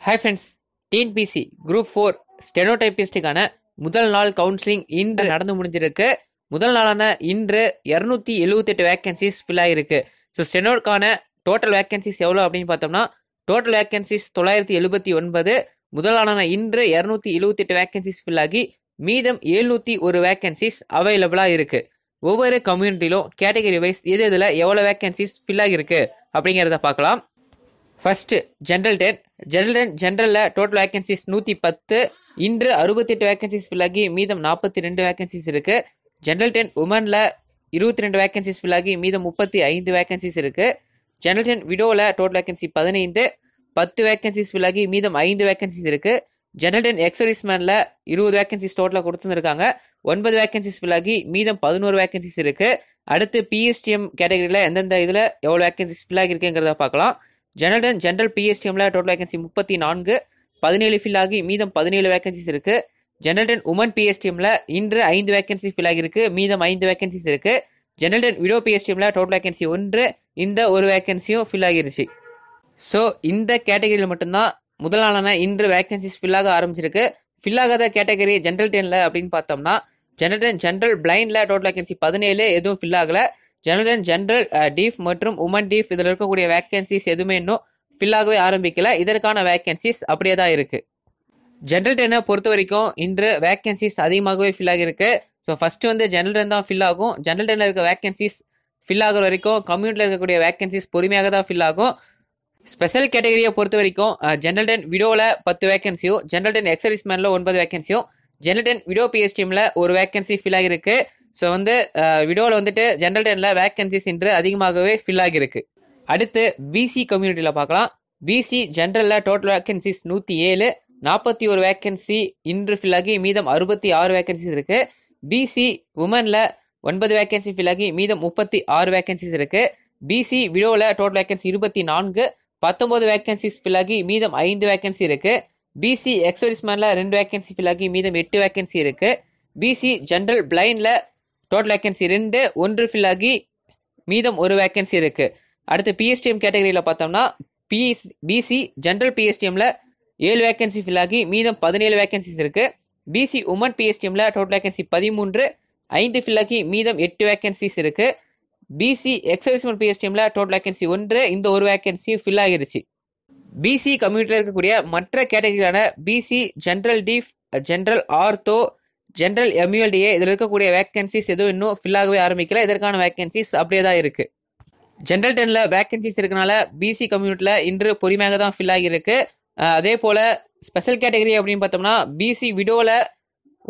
Hi friends TNPSC group four ஸ்டெனோடைபிஸ்டுக்கான முதல் நாள் counselling இன்று நடந்து முடிஞ்சிருக்கு. முதல் நாளான இன்று இரநூத்தி எழுவத்தெட்டு வேக்கன்சிஸ் ஃபில் ஆகிருக்கு ஸோ ஸ்டெனோக்கான டோட்டல் வேக்கன்சிஸ் எவ்வளோ அப்படின்னு பார்த்தோம்னா டோட்டல் வேக்கன்சிஸ் தொள்ளாயிரத்தி எழுபத்தி ஒன்பது முதல் நாளான இன்று இரநூத்தி எழுவத்தெட்டு வேக்கன்சிஸ் ஃபில் ஆகி மீதம் எழுநூற்றி ஒரு வேக்கன்சிஸ் அவைலபிளாக இருக்குது ஒவ்வொரு கம்யூனிட்டிலும் கேட்டகரி வைஸ் எது இதில் எவ்வளோ வேக்கன்சிஸ் ஃபில் ஆகிருக்கு அப்படிங்கிறத பார்க்கலாம். First general ten general ten ஜென்ரலில் total vacancies நூற்றி பத்து. இன்று அறுபத்தெட்டு வேகன்சிஸ் ஃபில் மீதம் நாற்பத்தி ரெண்டு வேகன்சிஸ் இருக்குது ஜென்ரல் டென் உமனில் இருபத்தி ரெண்டு வேகன்சிஸ் ஃபில் மீதம் முப்பத்தி ஐந்து வேகன்சிஸ் இருக்குது ஜென்ரல் டென் விடோவில் டோட்டல் வேகன்சி பதினைந்து. பத்து வேகன்சிஸ் ஃபில் ஆகி மீதம் ஐந்து வேகன்சிஸ் இருக்குது ஜென்ரல் டென் எக்ஸர்வீஸ்மேனில் இருபது வேகன்சிஸ் டோட்டலாக கொடுத்துருக்காங்க ஒன்பது வேகன்சிஸ் ஃபில் ஆகி மீதம் பதினோரு வேகன்சிஸ் இருக்குது அடுத்து பிஎஸ்டிஎம் கேட்டகரியில் எந்தெந்த இதில் எவ்வளோ வேகன்சிஸ் ஃபில் ஆகிருக்குங்கிறத பார்க்கலாம். ஜெனரல் ஜென்ரல் பிஎஸ்டிஎம்ல டோட்டல் வேகன்சி முப்பத்தி நான்கு பதினேழு ஃபில் ஆகி மீதம் பதினேழு வேகன்சிஸ் இருக்கு. ஜெனரல் உமன் பிஎஸ்டிஎம்ல இன்று ஐந்து வேகன்சி ஃபில் ஆகிருக்கு மீதம் ஐந்து வேகன்சிஸ் இருக்கு. ஜெனரல் விடோ பிஎஸ்டிஎம்ல டோட்டல் வேகன்சி ஒன்று இந்த ஒரு வேகன்சியும் ஃபில் ஆகிருச்சு. ஸோ இந்த கேட்டகரியில் மட்டும்தான் முதல் நாளான இன்று வேகன்சிஸ் ஃபில் ஆக ஆரம்பிச்சிருக்கு. ஃபில் ஆகாத கேட்டகரி ஜென்ரல் டென்ல அப்படின்னு பார்த்தோம்னா ஜெனரல் டென் ஜென்ரல் பிளைண்ட்ல டோட்டல் வேகன்சி பதினேழு எதுவும் ஃபில் ஆகலை. ஜெனரல் ஜென்ரல் டீஃப் மற்றும் உமன் டீஃப் இதில் இருக்கக்கூடிய வேக்கன்சிஸ் எதுவுமே இன்னும் ஃபில் ஆகவே ஆரம்பிக்கல. இதற்கான வேக்கன்சிஸ் அப்படியே தான் இருக்குது ஜென்ரல் டென்னை பொறுத்த வரைக்கும் இன்று வேக்கன்சிஸ் அதிகமாகவே ஃபில் ஆகியிருக்கு. ஸோ ஃபஸ்ட்டு வந்து ஜென்ரல் டென் தான் ஃபில் ஆகும். ஜென்ரல் டென்னில் இருக்க வேக்கன்சிஸ் ஃபில் ஆகிற வரைக்கும் கம்யூனிட்டியில் இருக்கக்கூடிய வேக்கன்சிஸ் பொறுமையாக தான் ஃபில் ஆகும். ஸ்பெஷல் கேட்டகரியை பொறுத்த வரைக்கும் ஜென்ரல் டென் விடோவில் பத்து வேக்கன்சியும் ஜென்ரல் டென் எக்ஸர்வீஸ்மேனில் ஒன்பது வேக்கன்சியும் ஜென்ரல் டென் விடோ பிஎஸ்டிஎம்ல ஒரு வேக்கன்சி ஃபில் ஆகிருக்கு ஸோ வந்து விடோவில் வந்துட்டு ஜென்ரல் டென்னில் வேக்கன்சிஸ் இன்று அதிகமாகவே ஃபில் ஆகியிருக்கு. அடுத்து பிசி கம்யூனிட்டியில் பார்க்கலாம். பிசி ஜென்ரலில் டோட்டல் வேக்கன்சிஸ் நூற்றி ஏழு நாற்பத்தி ஒரு வேக்கன்சி இன்று ஃபில் ஆகி மீதம் அறுபத்தி ஆறு வேக்கன்சிஸ் இருக்கு. பிசி உமனில் ஒன்பது வேக்கன்சி ஃபில் ஆகி மீதம் முப்பத்தி ஆறு வேக்கன்சிஸ் இருக்கு. பிசி விடோவில் டோட்டல் வேக்கன்சி இருபத்தி நான்கு பத்தொம்போது வேக்கன்சிஸ் ஃபில் ஆகி மீதம் ஐந்து வேக்கன்சி இருக்கு. பிசி எக்ஸர்விஸ்மேனில் ரெண்டு வேக்கன்சி ஃபில் ஆகி மீதம் எட்டு வேக்கன்சி இருக்கு. பிசி ஜென்ரல் பிளைண்டில் டோட்டல் வேக்கன்சி ரெண்டு ஒன்று ஃபில் ஆகி மீதம் ஒரு வேக்கன்சி இருக்கு. அடுத்து பிஎஸ்டிஎம் கேட்டகரியில் பார்த்தோம்னா பிஎஸ் பிசி ஜென்ரல் பிஎஸ்டிஎம்ல ஏழு வேக்கன்சி ஃபில் ஆகி மீதம் பதினேழு வேக்கன்சிஸ் இருக்கு. பிசி உமன் பிஎஸ்டிஎம்ல டோட்டல் வேக்கன்சி பதிமூன்று ஐந்து ஃபில் ஆகி மீதம் எட்டு வேக்கன்சிஸ் இருக்கு. பிசி எக்ஸர்விஸ்மன் பிஎஸ்டிஎம்ல டோட்டல் வேக்கன்சி ஒன்று இந்த ஒரு வேக்கன்சி ஃபில் ஆகிருச்சு. பிசி கம்யூனிட்டியில் இருக்கக்கூடிய மற்ற கேட்டகரியான BC general deaf general ortho general எம்யூஎல்டிஏ இதில் இருக்கக்கூடிய வேக்கன்சிஸ் எதுவும் இன்னும் ஃபில் ஆகவே ஆரம்பிக்கல. இதற்கான வேக்கன்சிஸ் அப்படியே தான் இருக்குது ஜென்ரல் டெனில் வேக்கன்சிஸ் இருக்கனால பிசி கம்யூனிட்டியில் இன்று பொறுமையாக தான் ஃபில் ஆகியிருக்கு. அதே போல் ஸ்பெஷல் கேட்டகரி அப்படின்னு பார்த்தோம்னா பிசி விடோவில்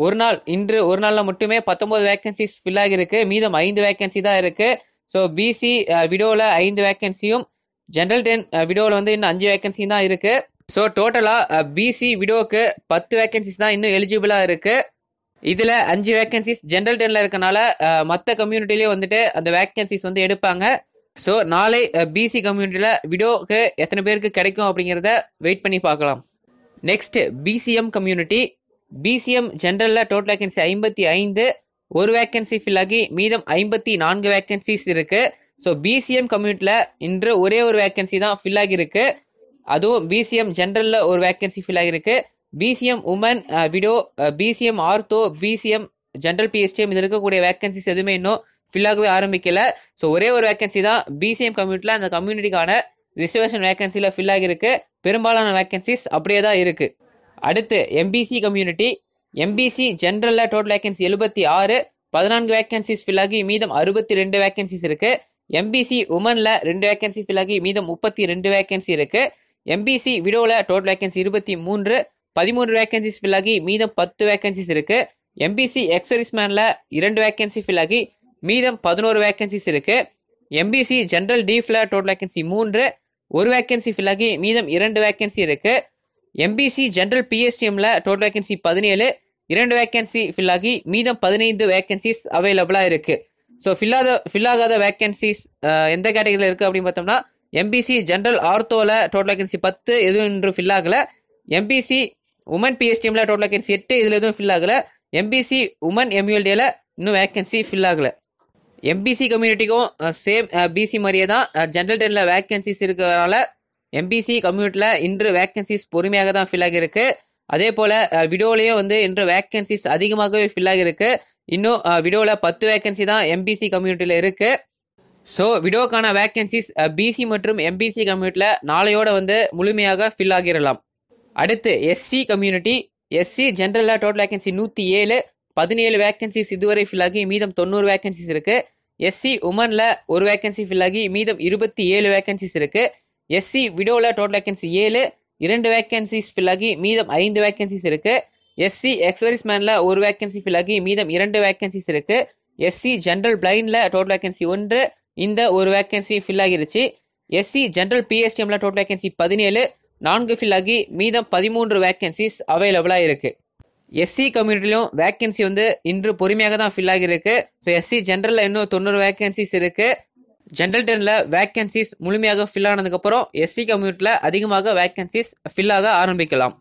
ஒரு நாள் இன்று ஒரு நாளில் மட்டுமே பத்தொம்போது வேக்கன்சிஸ் ஃபில் ஆகியிருக்கு. மீதம் ஐந்து வேக்கன்சி தான் இருக்குது ஸோ பிசி விடோவில் ஐந்து வேக்கன்சியும் ஜென்ரல் டென் விடோவில் வந்து இன்னும் அஞ்சு வேக்கன்சியும் தான் இருக்குது ஸோ டோட்டலாக பிசி விடோவுக்கு பத்து வேக்கன்சிஸ் தான் இன்னும் எலிஜிபிளாக இருக்குது இதில் அஞ்சு வேக்கன்சிஸ் ஜென்ரல் டென்ல இருக்கனால மற்ற கம்யூனிட்டிலேயே வந்துட்டு அந்த வேக்கன்சிஸ் வந்து எடுப்பாங்க. ஸோ நாளை பிசி கம்யூனிட்டியில் விடோக்கு எத்தனை பேருக்கு கிடைக்கும் அப்படிங்கிறத வெயிட் பண்ணி பார்க்கலாம். நெக்ஸ்ட் பிசிஎம் கம்யூனிட்டி பிசிஎம் ஜென்ரலில் டோட்டல் வேக்கன்சி ஐம்பத்தி ஐந்து ஒரு வேக்கன்சி ஃபில் ஆகி மீதம் ஐம்பத்தி நான்கு வேக்கன்சிஸ் இருக்குது ஸோ பிசிஎம் கம்யூனிட்டியில் இன்று ஒரே ஒரு வேக்கன்சி தான் ஃபில் ஆகியிருக்கு. அதுவும் பிசிஎம் ஜென்ரலில் ஒரு வேக்கன்சி ஃபில் ஆகியிருக்கு. BCM women widow BCM ortho BCM general PSTM இதில் இருக்கக்கூடிய வேக்கன்சிஸ் எதுவுமே இன்னும் ஃபில்லாகவே ஆரம்பிக்கல. ஸோ ஒரே ஒரு வேக்கன்சி தான் பிசிஎம் கம்யூனிட்டியில் அந்த கம்யூனிட்டிக்கான ரிசர்வேஷன் வேக்கன்சியில் ஃபில் ஆகியிருக்கு. பெரும்பாலான வேக்கன்சிஸ் அப்படியே தான் இருக்குது அடுத்து எம்பிசி கம்யூனிட்டி எம்பிசி ஜென்ரலில் டோட்டல் வேக்கன்சி எழுபத்தி ஆறு பதினான்கு வேக்கன்சிஸ் ஃபில் ஆகி மீதம் அறுபத்தி ரெண்டு வேக்கன்சிஸ் இருக்குது எம்பிசி உமனில் ரெண்டு வேக்கன்சி ஃபில் ஆகி மீதம் முப்பத்தி ரெண்டு வேக்கன்சி இருக்குது எம்பிசி விடோவில் டோட்டல் வேக்கன்சி இருபத்தி மூன்று பதிமூன்று வேக்கன்சிஸ் ஃபில் ஆகி மீதம் பத்து வேக்கன்சிஸ் இருக்கு. எம்பிசி எக்ஸரிஸ்மேனில் இரண்டு வேக்கன்சி ஃபில் ஆகி மீதம் பதினோரு வேக்கன்சிஸ் இருக்கு. எம்பிசி ஜென்ரல் டீஃபில் டோட்டல் வேக்கன்சி மூன்று ஒரு வேக்கன்சி ஃபில் ஆகி மீதம் இரண்டு வேக்கன்சி இருக்கு. எம்பிசி ஜென்ரல் பிஎஸ்டிஎம்ல டோட்டல் வேக்கன்சி பதினேழு இரண்டு வேக்கன்சி ஃபில் ஆகி மீதம் பதினைந்து வேக்கன்சிஸ் அவைலபிளாக இருக்கு. ஸோ ஃபில்லாத ஃபில் ஆகாத வேக்கன்சிஸ் எந்த கேட்டகரியில் இருக்குது அப்படின்னு பார்த்தோம்னா எம்பிசி ஜென்ரல் ஆர்த்தோவில் டோட்டல் வேக்கன்சி பத்து எதுவும் இன்று ஃபில் ஆகலை. எம்பிசி உமன் பிஎஸ்டிஎம்ல டோட்டல் வேக்கன்சி எட்டு இதில் எதுவும் ஃபில் ஆகலை. எம்பிசி உமன் எம்யூஎல்டியில் இன்னும் வேக்கன்சி ஃபில் ஆகலை. எம்பிசி கம்யூனிட்டிக்கும் சேம் பிசி மாதிரியே தான். ஜென்ரல் டெனில் வேக்கன்சிஸ் இருக்கிறதுனால எம்பிசி கம்யூனிட்டியில் இன்று வேக்கன்சிஸ் பொறுமையாக தான் ஃபில் ஆகியிருக்கு. அதே போல் விடோலையும் வந்து இன்று வேக்கன்சிஸ் அதிகமாகவே ஃபில் ஆகியிருக்கு. இன்னும் விடோவில் பத்து வேக்கன்சி தான் எம்பிசி கம்யூனிட்டியில் இருக்குது ஸோ விடோக்கான வேக்கன்சிஸ் பிசி மற்றும் எம்பிசி கம்யூனிட்டியில் நாளையோட வந்து முழுமையாக ஃபில் ஆகிடலாம் அடுத்து எஸ்சி கம்யூனிட்டி எஸ்சி ஜென்ரலில் டோட்டல் வேக்கன்சி நூற்றி ஏழு பதினேழு வேக்கன்சிஸ் இதுவரை ஃபில் ஆகி மீதம் தொண்ணூறு வேக்கன்சிஸ் இருக்குது எஸ்சி உமனில் ஒரு வேக்கன்சி ஃபில் ஆகி மீதம் இருபத்தி ஏழு வேக்கன்சிஸ் இருக்குது எஸ்சி விடோவில் டோட்டல் வேக்கன்சி ஏழு இரண்டு வேக்கன்சிஸ் ஃபில் ஆகி மீதம் ஐந்து வேக்கன்சிஸ் இருக்குது எஸ்சி எக்ஸ்வரிஸ்மேனில் ஒரு வேக்கன்சி ஃபில் ஆகி மீதம் இரண்டு வேக்கன்சிஸ் இருக்குது எஸ்சி ஜென்ரல் பிளைண்டில் டோட்டல் வேக்கன்சி ஒன்று இந்த ஒரு வேக்கன்சி ஃபில் ஆகிருச்சு. எஸ்சி ஜென்ரல் பிஎஸ்டிஎம்ல டோட்டல் வேக்கன்சி பதினேழு நான்கு ஃபில் ஆகி மீதம் பதிமூன்று வேக்கன்சிஸ் அவைலபிளாக இருக்குது எஸ்சி கம்யூனிட்டிலும் வேக்கன்சி வந்து இன்று பொறுமையாக தான் ஃபில் ஆகியிருக்கு. ஸோ எஸ்சி ஜென்ரலில் இன்னும் தொண்ணூறு வேக்கன்சிஸ் இருக்குது ஜென்ரல் டெனில் வேக்கன்சிஸ் முழுமையாக ஃபில் ஆனதுக்கப்புறம் எஸ்சி கம்யூனிட்டியில் அதிகமாக வேக்கன்சிஸ் ஃபில் ஆக ஆரம்பிக்கலாம்.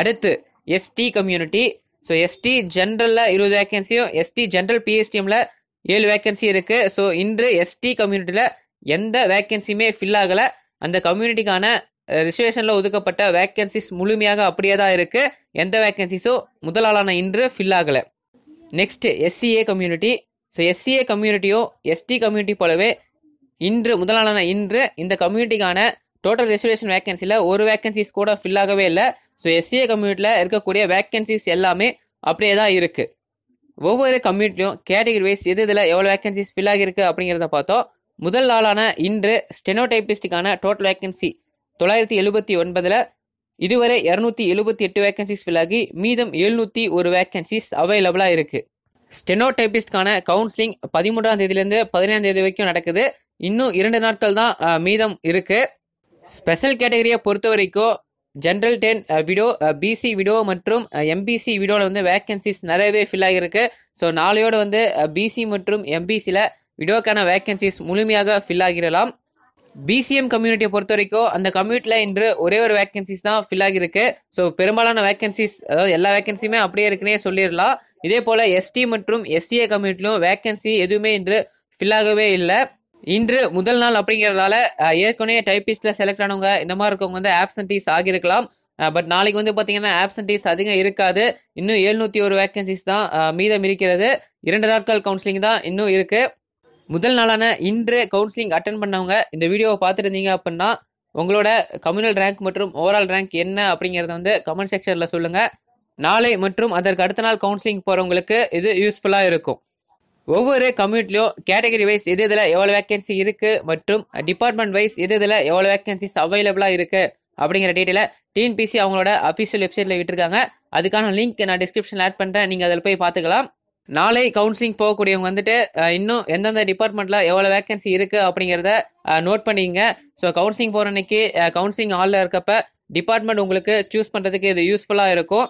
அடுத்து எஸ்டி கம்யூனிட்டி ஸோ எஸ்டி ஜென்ரலில் இருபது வேக்கன்சியும் எஸ்டி ஜென்ரல் பிஎஸ்டிஎம்மில் ஏழு வேக்கன்சி இருக்குது ஸோ இன்று எஸ்டி கம்யூனிட்டியில் எந்த வேக்கன்சியுமே ஃபில் ஆகலை. அந்த கம்யூனிட்டிக்கான ரிசர்வேஷனில் ஒதுக்கப்பட்ட வேக்கன்சிஸ் முழுமையாக அப்படியே தான் இருக்குது எந்த வேக்கன்சிஸும் முதலாளான இன்று ஃபில் ஆகலை. Next SCA community so SCA கம்யூனிட்டியும் ST community போலவே இன்று முதலாளான இன்று இந்த கம்யூனிட்டிக்கான டோட்டல் ரிசர்வேஷன் வேக்கன்சியில் ஒரு வேக்கன்சிஸ் கூட ஃபில் ஆகவே இல்லை. ஸோ எஸ்சிஏ கம்யூனிட்டியில் இருக்கக்கூடிய வேக்கன்சிஸ் எல்லாமே அப்படியே தான் இருக்குது ஒவ்வொரு கம்யூனிட்டியும் கேட்டகரி வைஸ் எது இதில் எவ்வளோ வேக்கன்சிஸ் ஃபில் ஆகியிருக்கு அப்படிங்கிறத பார்த்தோம். முதல் நாளான இன்று ஸ்டெனோடைபிஸ்டுக்கான டோட்டல் வேக்கன்சி தொள்ளாயிரத்தி எழுபத்தி ஒன்பதில் இதுவரை இரநூத்தி எழுபத்தி எட்டு வேக்கன்சிஸ் ஃபில் ஆகி மீதம் எழுநூற்றி ஒரு வேக்கன்சிஸ் அவைலபிளாக இருக்குது ஸ்டெனோடைபிஸ்ட்கான கவுன்சிலிங் பதிமூன்றாம் தேதியிலேருந்து பதினேழாம் தேதி வரைக்கும் நடக்குது. இன்னும் இரண்டு நாட்கள் தான் மீதம் இருக்குது ஸ்பெஷல் கேட்டகரியை பொறுத்த வரைக்கும் general ten widow BC widow மற்றும் எம்பிசி விடோவில் வந்து வேக்கன்சிஸ் நிறையவே ஃபில் ஆகியிருக்கு. ஸோ நாளையோடு வந்து பிசி மற்றும் எம்பிசியில் விடோக்கான வேக்கன்சிஸ் முழுமையாக ஃபில் ஆகிடலாம். பிசிஎம் கம்யூனிட்டியை பொறுத்த வரைக்கும் அந்த கம்யூனிட்டியில் இன்று ஒரே ஒரு வேக்கன்சிஸ் தான் ஃபில் ஆகியிருக்கு. ஸோ பெரும்பாலான வேக்கன்சிஸ் அதாவது எல்லா வேக்கன்சியுமே அப்படியே இருக்குன்னே சொல்லிடலாம். இதே போல் எஸ்டி மற்றும் எஸ்சிஏ கம்யூனிட்டிலும் வேக்கன்சி எதுவுமே இன்று ஃபில் ஆகவே இல்லை. இன்று முதல் நாள் அப்படிங்கிறதால ஏற்கனவே டைப்பிஸ்டில் செலக்ட் ஆனவங்க இந்த மாதிரி இருக்கவங்க வந்து ஆப்சன்டீஸ் ஆகியிருக்கலாம். பட் நாளைக்கு வந்து பார்த்தீங்கன்னா ஆப்சன்டீஸ் அதிகம் இருக்காது. இன்னும் எழுநூற்றி ஒரு வேக்கன்சிஸ் தான் மீதம் இருக்கிறது. இரண்டு நாட்கள் கவுன்சிலிங் தான் இன்னும் இருக்குது முதல் நாளான இன்று கவுன்சிலிங் அட்டன் பண்ணவங்க இந்த வீடியோவை பார்த்துருந்தீங்க அப்படின்னா உங்களோட கம்யூனல் ரேங்க் மற்றும் ஓவரால் ரேங்க் என்ன அப்படிங்கிறத வந்து கமெண்ட் செக்ஷனில் சொல்லுங்கள் நாளை மற்றும் அதற்கு அடுத்த நாள் கவுன்சிலிங் போகிறவங்களுக்கு இது யூஸ்ஃபுல்லாக இருக்கும். ஒவ்வொரு கம்யூனிட்டிலையும் கேட்டகரி வைஸ் எது இதில் எவ்வளோ வேக்கன்சி இருக்குது மற்றும் டிபார்ட்மெண்ட் வைஸ் எது இதில் எவ்வளோ வேக்கன்சிஸ் அவைலபிளாக இருக்குது அப்படிங்கிற டீட்டெயிலை டிஎன்பிசி அவங்களோட அஃபிஷியல் வெப்சைட்டில் விட்டுருக்காங்க. அதுக்கான லிங்க் நான் டிஸ்கிரிப்ஷனில் ஆட் பண்ணுறேன் நீங்கள் அதில் போய் பார்த்துக்கலாம். நாளை கவுன்சிலிங் போகக்கூடியவங்க வந்துட்டு இன்னும் எந்தெந்த டிபார்ட்மெண்ட்டில் எவ்வளோ வேக்கன்சி இருக்குது அப்படிங்கிறத நோட் பண்ணிங்க. ஸோ கவுன்சிலிங் போகிற அன்னைக்கு கவுன்சிலிங் ஹாலில் இருக்கப்ப டிபார்ட்மெண்ட் உங்களுக்கு சூஸ் பண்ணுறதுக்கு இது யூஸ்ஃபுல்லாக இருக்கும்.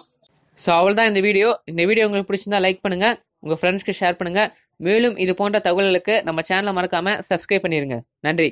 ஸோ அவ்வளோதான் இந்த வீடியோ இந்த வீடியோ உங்களுக்கு பிடிச்சிருந்தா லைக் பண்ணுங்கள் உங்கள் ஃப்ரெண்ட்ஸ்க்கு ஷேர் பண்ணுங்கள் மேலும் இது போன்ற தகவல்களுக்கு நம்ம சேனலை மறக்காமல் சப்ஸ்கிரைப் பண்ணிடுங்க நன்றி.